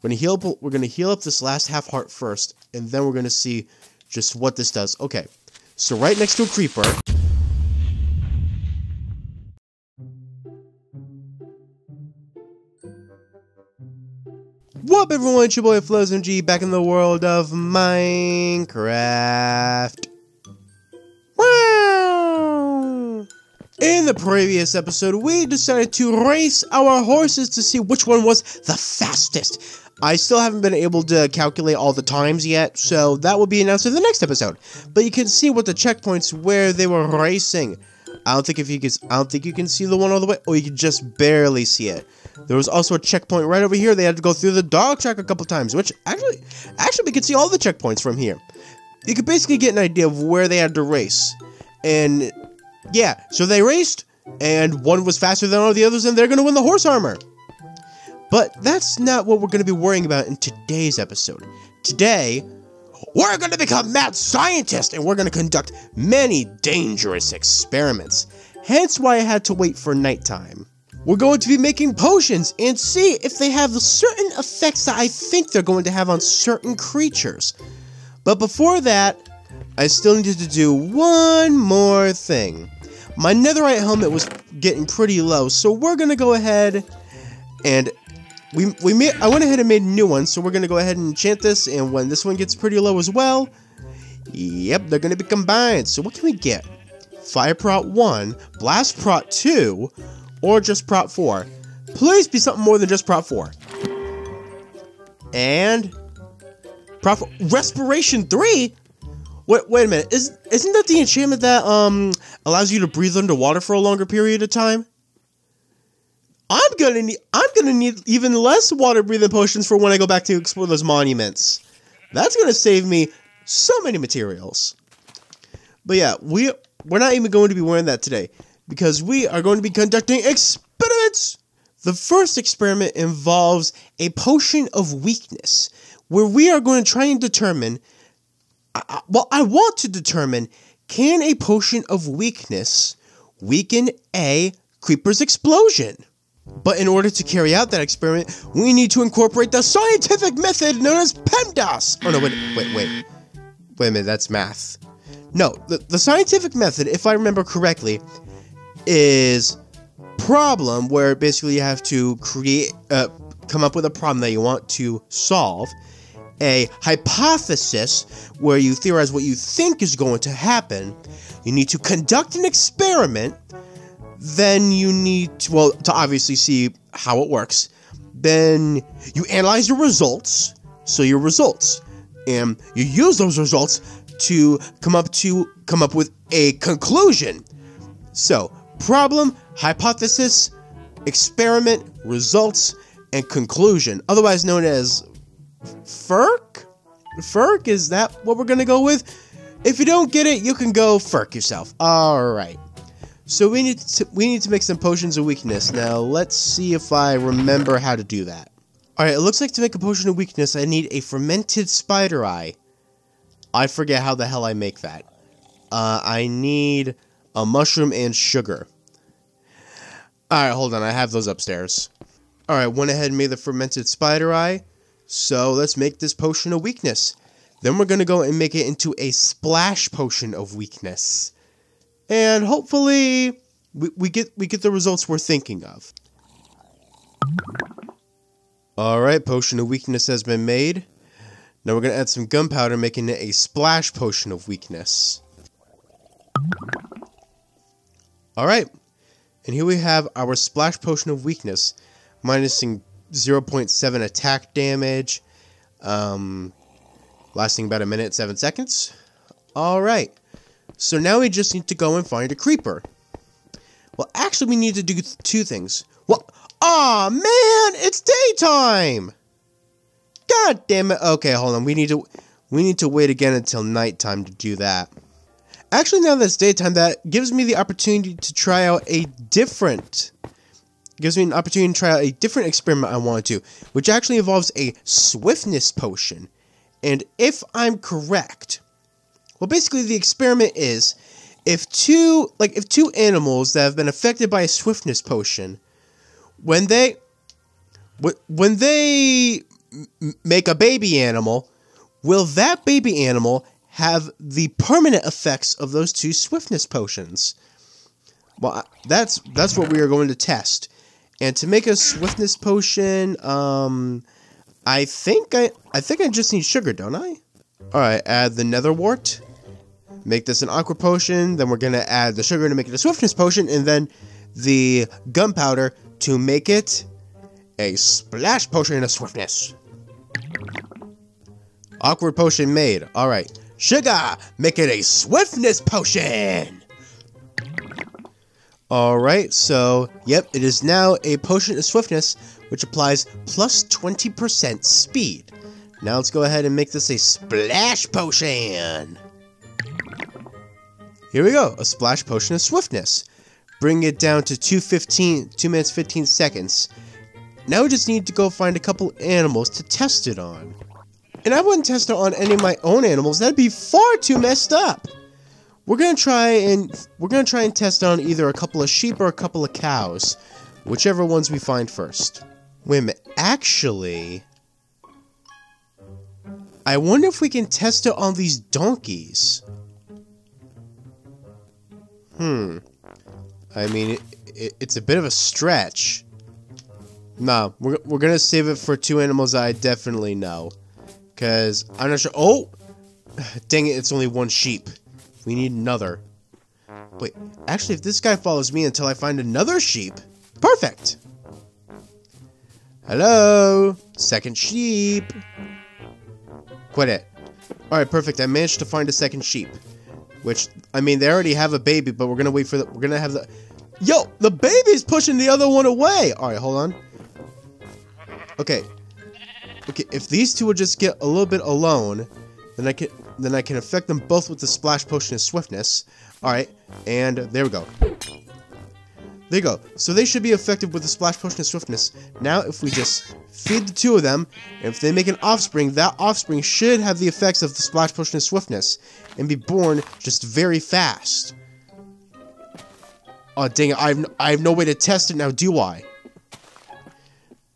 We're gonna heal up. We're gonna heal up this last half heart first, and then we're gonna see just what this does. Okay, so right next to a creeper. What up, everyone? It's your boy FlozMG back in the world of Minecraft. In the previous episode, we decided to race our horses to see which one was the fastest. I still haven't been able to calculate all the times yet, so that will be announced in the next episode. But you can see what the checkpoints where they were racing. I don't think if you can, I don't think you can see the one all the way, or you can just barely see it. There was also a checkpoint right over here. They had to go through the dog track a couple times, which actually, actually we could see all the checkpoints from here. You could basically get an idea of where they had to race, and yeah, so they raced, and one was faster than all the others, and they're gonna win the horse armor. But that's not what we're gonna be worrying about in today's episode. Today, we're going to become mad scientists and we're going to conduct many dangerous experiments. Hence why I had to wait for nighttime. We're going to be making potions and see if they have certain effects that I think they're going to have on certain creatures. But before that, I still needed to do one more thing. My netherite helmet was getting pretty low, so we're going to go ahead and we, we made, I went ahead and made a new one, so we're going to go ahead and enchant this, and when this one gets pretty low as well, yep, they're going to be combined. So what can we get? Fire Prot 1, Blast Prot 2, or just Prot 4. Please be something more than just Prot 4. And... Prot 4, Respiration 3? Wait, wait a minute, Is, isn't that the enchantment that um allows you to breathe underwater for a longer period of time? I'm gonna need I'm gonna need even less water breathing potions for when I go back to explore those monuments. That's gonna save me so many materials. But yeah, we we're not even going to be wearing that today because we are going to be conducting experiments. The first experiment involves a potion of weakness, where we are going to try and determine. Well, I want to determine can a potion of weakness weaken a creeper's explosion? But in order to carry out that experiment, we need to incorporate the scientific method known as PEMDAS. Oh no, wait, wait, wait. Wait a minute, that's math. No, the, the scientific method, if I remember correctly, is problem where basically you have to create, uh, come up with a problem that you want to solve. A hypothesis where you theorize what you think is going to happen. You need to conduct an experiment then you need to, well, to obviously see how it works. Then you analyze your results. So your results. And you use those results to come up to come up with a conclusion. So, problem, hypothesis, experiment, results, and conclusion, otherwise known as FERC? FERC, is that what we're gonna go with? If you don't get it, you can go FERC yourself. Alright. So we need to we need to make some potions of weakness. Now let's see if I remember how to do that. Alright, it looks like to make a potion of weakness I need a fermented spider eye. I forget how the hell I make that. Uh, I need a mushroom and sugar. Alright, hold on, I have those upstairs. Alright, went ahead and made the fermented spider eye. So let's make this potion of weakness. Then we're gonna go and make it into a splash potion of weakness and hopefully we, we get we get the results we're thinking of. Alright, potion of weakness has been made. Now we're going to add some gunpowder, making it a splash potion of weakness. Alright, and here we have our splash potion of weakness, minusing 0.7 attack damage, um, lasting about a minute, 7 seconds. Alright, so now we just need to go and find a creeper. Well, actually, we need to do two things. Well, aw, man, it's daytime. God damn it. Okay, hold on. We need to we need to wait again until nighttime to do that. Actually, now that it's daytime, that gives me the opportunity to try out a different gives me an opportunity to try out a different experiment I want to, which actually involves a swiftness potion. And if I'm correct, well, basically, the experiment is if two like if two animals that have been affected by a swiftness potion, when they when they make a baby animal, will that baby animal have the permanent effects of those two swiftness potions? Well, that's that's what we are going to test. And to make a swiftness potion, um, I think I I think I just need sugar, don't I? All right, add the nether wart. Make this an awkward potion. Then we're gonna add the sugar to make it a swiftness potion, and then the gunpowder to make it a splash potion of swiftness. Awkward potion made. All right, sugar, make it a swiftness potion. All right, so yep, it is now a potion of swiftness, which applies plus 20% speed. Now let's go ahead and make this a splash potion. Here we go, a splash potion of swiftness. Bring it down to 215, 2 minutes 15 seconds. Now we just need to go find a couple animals to test it on. And I wouldn't test it on any of my own animals, that'd be far too messed up. We're gonna try and we're gonna try and test on either a couple of sheep or a couple of cows, whichever ones we find first. Wait a minute, actually, I wonder if we can test it on these donkeys. Hmm. I mean, it, it, it's a bit of a stretch. Nah, we're, we're gonna save it for two animals I definitely know. Because I'm not sure. Oh! Dang it, it's only one sheep. We need another. Wait, actually, if this guy follows me until I find another sheep, perfect! Hello? Second sheep. Quit it. Alright, perfect. I managed to find a second sheep. Which, I mean, they already have a baby, but we're gonna wait for the- we're gonna have the- Yo! The baby's pushing the other one away! Alright, hold on. Okay. Okay, if these two would just get a little bit alone, then I can then I can affect them both with the splash potion of swiftness. Alright, and there we go. There you go. So they should be effective with the splash potion of swiftness. Now if we just feed the two of them, and if they make an offspring, that offspring should have the effects of the splash potion of swiftness and be born just very fast. Oh dang it, I have no, I have no way to test it now, do I?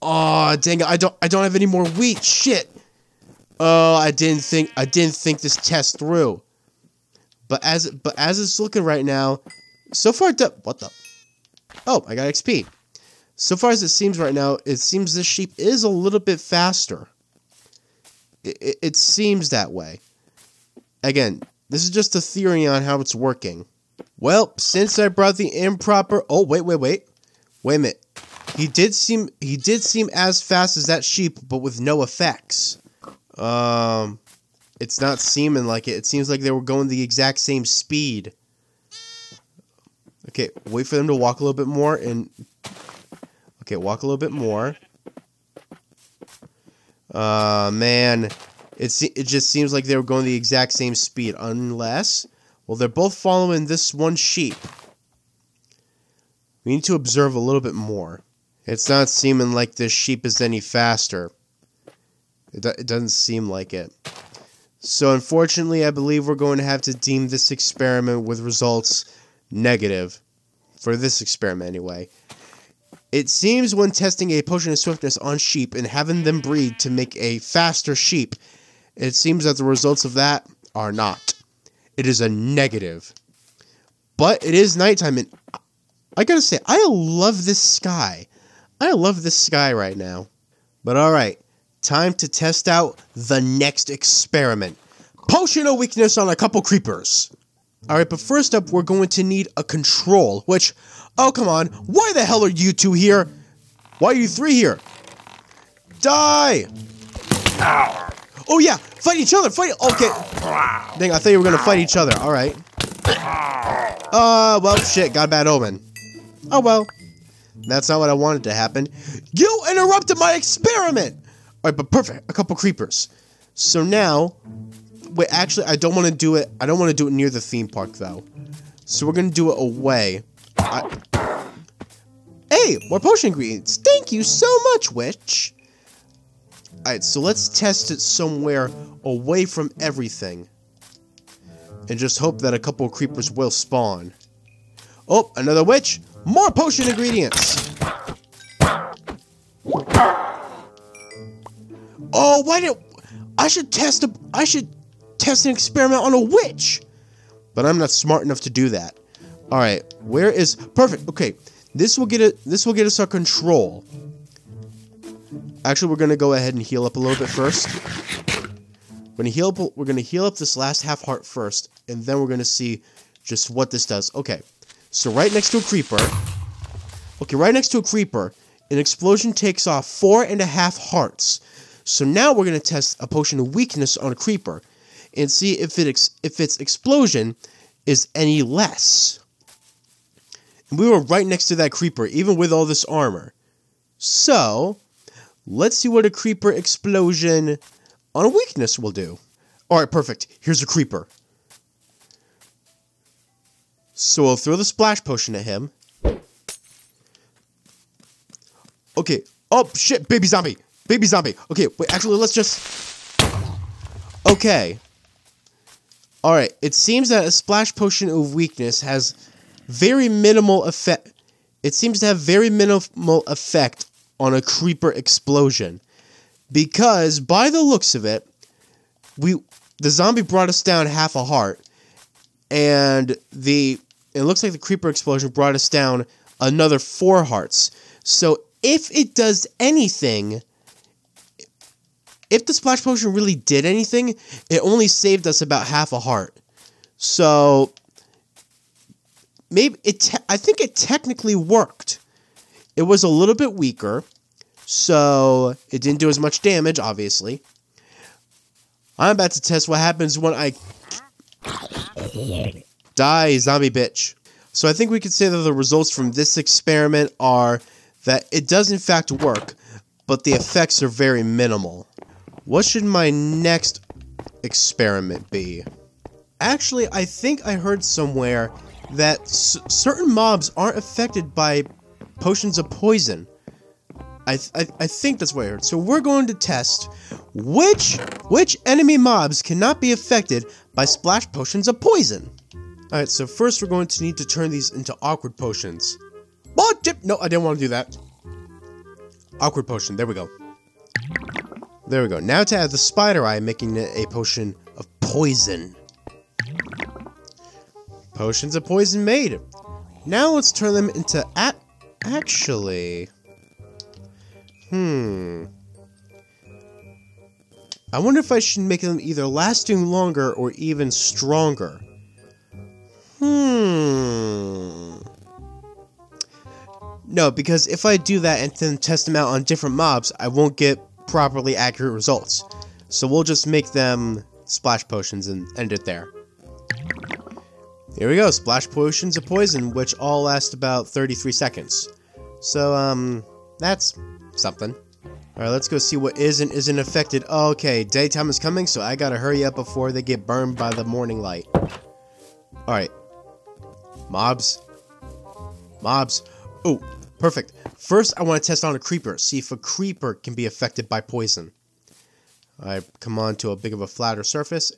Oh dang it, I don't I don't have any more wheat. Shit. Oh, I didn't think I didn't think this test through. But as but as it's looking right now, so far what the Oh, I got XP. So far as it seems right now, it seems this sheep is a little bit faster. It, it, it seems that way. Again, this is just a theory on how it's working. Well, since I brought the improper oh wait, wait, wait. Wait a minute. He did seem he did seem as fast as that sheep, but with no effects. Um it's not seeming like it. It seems like they were going the exact same speed. Okay, wait for them to walk a little bit more and Okay, walk a little bit more. Uh man, it it just seems like they were going the exact same speed unless well they're both following this one sheep. We need to observe a little bit more. It's not seeming like this sheep is any faster. It, do- it doesn't seem like it. So unfortunately, I believe we're going to have to deem this experiment with results negative. For this experiment, anyway. It seems when testing a potion of swiftness on sheep and having them breed to make a faster sheep, it seems that the results of that are not. It is a negative. But it is nighttime, and I gotta say, I love this sky. I love this sky right now. But alright, time to test out the next experiment. Potion of weakness on a couple creepers. Alright, but first up, we're going to need a control, which, oh come on, why the hell are you two here? Why are you three here? Die! Oh yeah, fight each other, fight, okay. Dang, I thought you were gonna fight each other, alright. Uh, well, shit, got a bad omen. Oh well. That's not what I wanted to happen. You interrupted my experiment! Alright, but perfect. A couple creepers. So now, wait, actually, I don't want to do it. I don't want to do it near the theme park, though. So we're going to do it away. I, hey, more potion ingredients. Thank you so much, witch. Alright, so let's test it somewhere away from everything. And just hope that a couple of creepers will spawn. Oh, another witch. More potion ingredients. Oh, why did I should test a I should test an experiment on a witch. But I'm not smart enough to do that. All right, where is perfect? Okay, this will get it. This will get us our control. Actually, we're gonna go ahead and heal up a little bit first. We're gonna heal up. We're gonna heal up this last half heart first, and then we're gonna see just what this does. Okay, so right next to a creeper. Okay, right next to a creeper, an explosion takes off four and a half hearts. So now we're gonna test a potion of weakness on a creeper, and see if it if its explosion is any less. And we were right next to that creeper, even with all this armor. So, let's see what a creeper explosion on a weakness will do. Alright, perfect. Here's a creeper. So we'll throw the splash potion at him. Okay. Oh, shit. Baby zombie. Baby zombie. Okay, wait, actually, let's just... Okay. Alright, it seems that a splash potion of weakness has very minimal effect. It seems to have very minimal effect on a creeper explosion. Because, by the looks of it, we the zombie brought us down half a heart, and the it looks like the creeper explosion brought us down another four hearts. So if it does anything, if the splash potion really did anything, it only saved us about half a heart. So maybe it I think it technically worked. It was a little bit weaker, so it didn't do as much damage, obviously. I'm about to test what happens when I die, zombie bitch. So I think we could say that the results from this experiment are that it does in fact work, but the effects are very minimal. What should my next experiment be? Actually, I think I heard somewhere that certain mobs aren't affected by potions of poison. I, th I, I think that's what I heard. So we're going to test which which enemy mobs cannot be affected by splash potions of poison. Alright, so first we're going to need to turn these into awkward potions. Oh, dip! No, I didn't want to do that. Awkward potion, there we go. There we go. Now to add the spider eye, making it a potion of poison. Potions of poison made. Now let's turn them into at actually. Hmm. I wonder if I should make them either lasting longer or even stronger. Hmm. No, because if I do that and then test them out on different mobs, I won't get properly accurate results. So we'll just make them splash potions and end it there. Here we go, splash potions of poison, which all last about 33 seconds. So, um, that's something. Alright, let's go see what is and isn't affected. Okay, daytime is coming, so I gotta hurry up before they get burned by the morning light. Alright. Mobs. Mobs. Oh, perfect. First, I want to test on a creeper, see if a creeper can be affected by poison. I come on to a big of a flatter surface.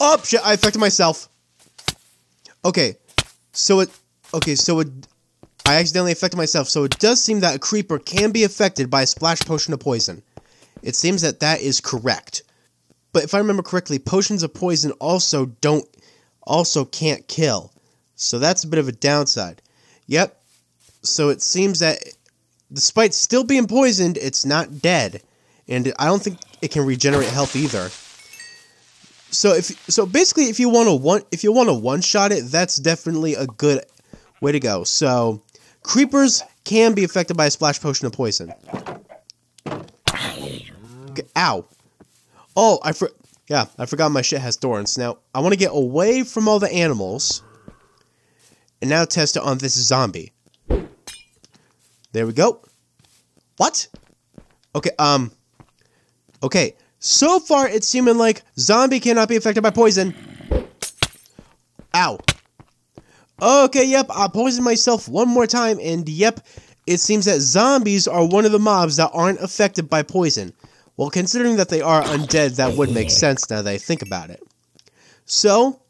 Oh, shit, I affected myself. Okay, so it, okay, so it, I accidentally affected myself, so it does seem that a creeper can be affected by a splash potion of poison. It seems that that is correct. But if I remember correctly, potions of poison also don't, also can't kill. So that's a bit of a downside. Yep, so it seems that despite still being poisoned, it's not dead. And I don't think it can regenerate health either. So if so basically if you want to one if you want to one shot it, that's definitely a good way to go. So creepers can be affected by a splash potion of poison. Ow. Oh, I for yeah, I forgot my shit has thorns. Now, I want to get away from all the animals. And now test it on this zombie. There we go. What? Okay, um Okay, so far, it's seeming like zombie cannot be affected by poison. Ow. Okay, yep, I poisoned myself one more time, and yep, it seems that zombies are one of the mobs that aren't affected by poison. Well, considering that they are undead, that would make sense now that I think about it. So,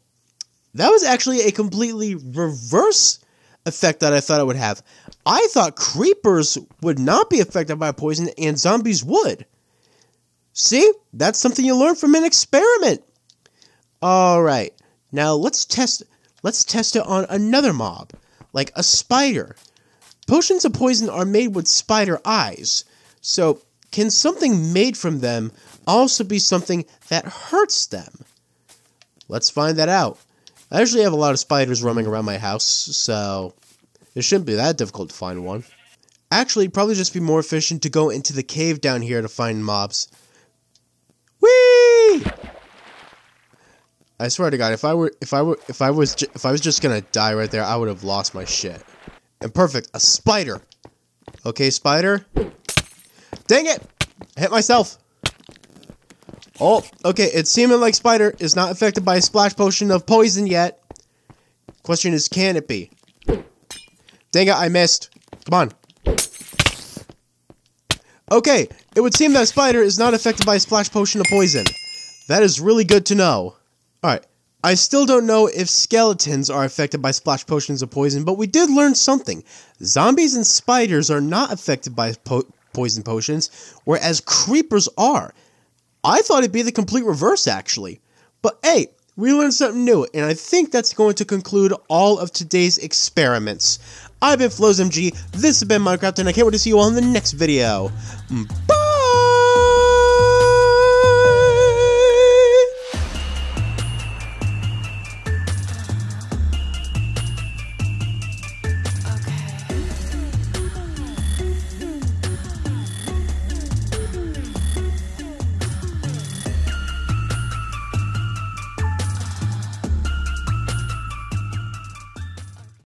that was actually a completely reverse effect that I thought it would have. I thought creepers would not be affected by poison, and zombies would. See? That's something you learn from an experiment. All right. Now let's test let's test it on another mob, like a spider. Potions of poison are made with spider eyes. So, can something made from them also be something that hurts them? Let's find that out. I actually have a lot of spiders roaming around my house, so it shouldn't be that difficult to find one. Actually, probably just be more efficient to go into the cave down here to find mobs. Whee! I swear to God, if I were, if I were, if I was, if I was just gonna die right there, I would have lost my shit. And perfect, a spider. Okay, spider. Dang it! I hit myself. Oh, okay, it's seeming like spider is not affected by a splash potion of poison yet. Question is, can it be? Dang it, I missed. Come on. Okay, it would seem that spider is not affected by a splash potion of poison. That is really good to know. Alright, I still don't know if skeletons are affected by splash potions of poison, but we did learn something. Zombies and spiders are not affected by po poison potions, whereas creepers are. I thought it'd be the complete reverse, actually. But hey, we learned something new, and I think that's going to conclude all of today's experiments. I've been FlozMG, this has been Minecraft, and I can't wait to see you all in the next video. Mm.